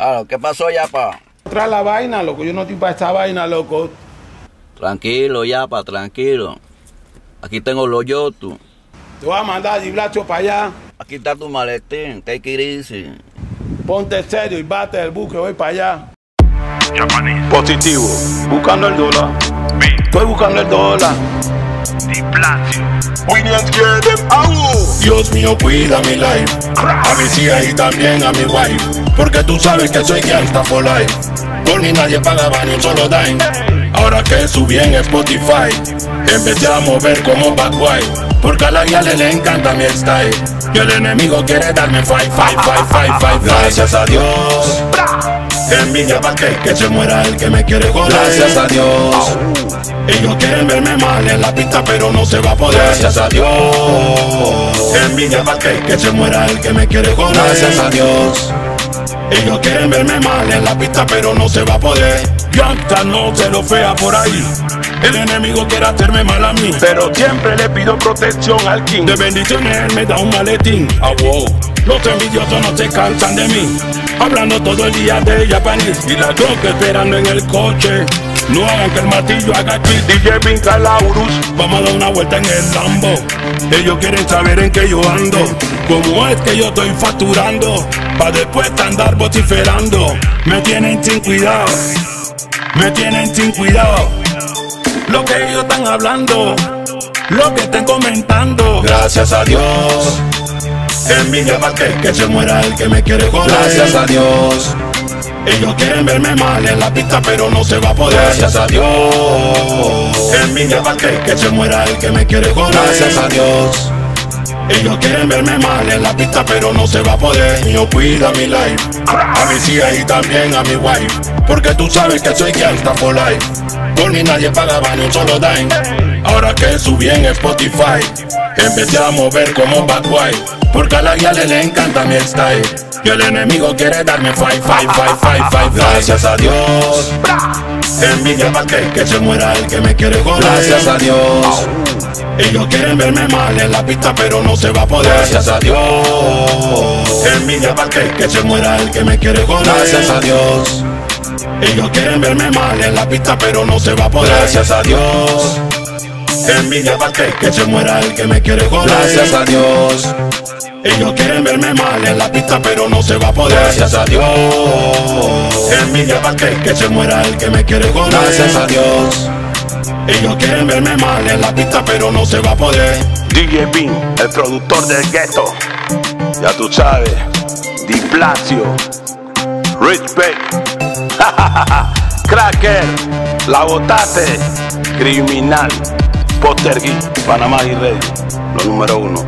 Claro, ¿qué pasó, Yapa? Trae la vaina, loco. Yo no estoy para esta vaina, loco. Tranquilo, Yapa, tranquilo. Aquí tengo los yotu. Te voy a mandar a Giblacho para allá. Aquí está tu maletín, take it easy. Ponte serio y bate el buque, voy para allá. Japanese, Positivo. Buscando el dólar. Estoy buscando el dólar. Dios mío, cuida mi life. A mi hija y también a mi wife. Porque tú sabes que soy gangsta for life. Por mí nadie pagaba ni un solo dime. Ahora que subí en Spotify, empecé a mover como bad. Porque a la guiale le encanta mi style. Y el enemigo quiere darme five, five, five, five, five. Gracias a Dios. Envidia pa' que, que se muera el que me quiere joder. Gracias a Dios. Ellos quieren verme mal en la pista, pero no se va a poder. Gracias a Dios. Envidia pa' que, que se muera el que me quiere joder. Gracias a Dios. Ellos quieren verme mal en la pista, pero no se va a poder. Gangsta no se lo fea por ahí. El enemigo quiere hacerme mal a mí. Pero siempre le pido protección al King. De bendiciones él me da un maletín. Ah, wow. Los envidiosos no se cansan de mí. Hablando todo el día de japonés. Y la droga esperando en el coche. No hagan que el martillo haga clic. DJ Vinca Laurus. Vamos a dar una vuelta en el Lambo. Ellos quieren saber en qué yo ando. Cómo es que yo estoy facturando. Pa' después andar vociferando. Me tienen sin cuidado. Me tienen sin cuidado. Lo que ellos están hablando. Lo que están comentando. Gracias a Dios. Envidia pa' que, que se muera el que me quiere joder. Gracias a Dios. Ellos quieren verme mal en la pista, pero no se va a poder. Gracias a Dios. Envidia pa' que, que se muera el que me quiere joder. Gracias a Dios. Ellos quieren verme mal en la pista, pero no se va a poder. Yo cuida mi life, a mis hijas y también a mi wife. Porque tú sabes que soy gangsta for life. Por mí nadie pagaba ni un solo dime. Ahora que subí en Spotify, empecé a mover como bad boy. Porque a la guiale le encanta mi style. Y el enemigo quiere darme five, five, five, five, five. Gracias a Dios. Envidia pa' que, que se muera el que me quiere joder. Gracias a Dios. Ellos quieren verme mal en la pista, pero no se va a poder. Gracias a Dios. Envidia pa' que, que se muera el que me quiere joder. Gracias a Dios. Ellos quieren verme mal en la pista, pero no se va a poder. Gracias a Dios. Envidia pa' que, que se muera el que me quiere joder. Gracias a Dios. Ellos quieren verme mal en la pista, pero no se va a poder. Gracias a Dios. Envidia pa' que, que se muera el que me quiere joder. Gracias a Dios. Ellos quieren verme mal en la pista, pero no se va a poder. DJ Bean, el productor del ghetto. Ya tú sabes. Diplacio. Rich Bay. Cracker. La botate. Criminal. Postergi, Panamá y Rey, lo número uno.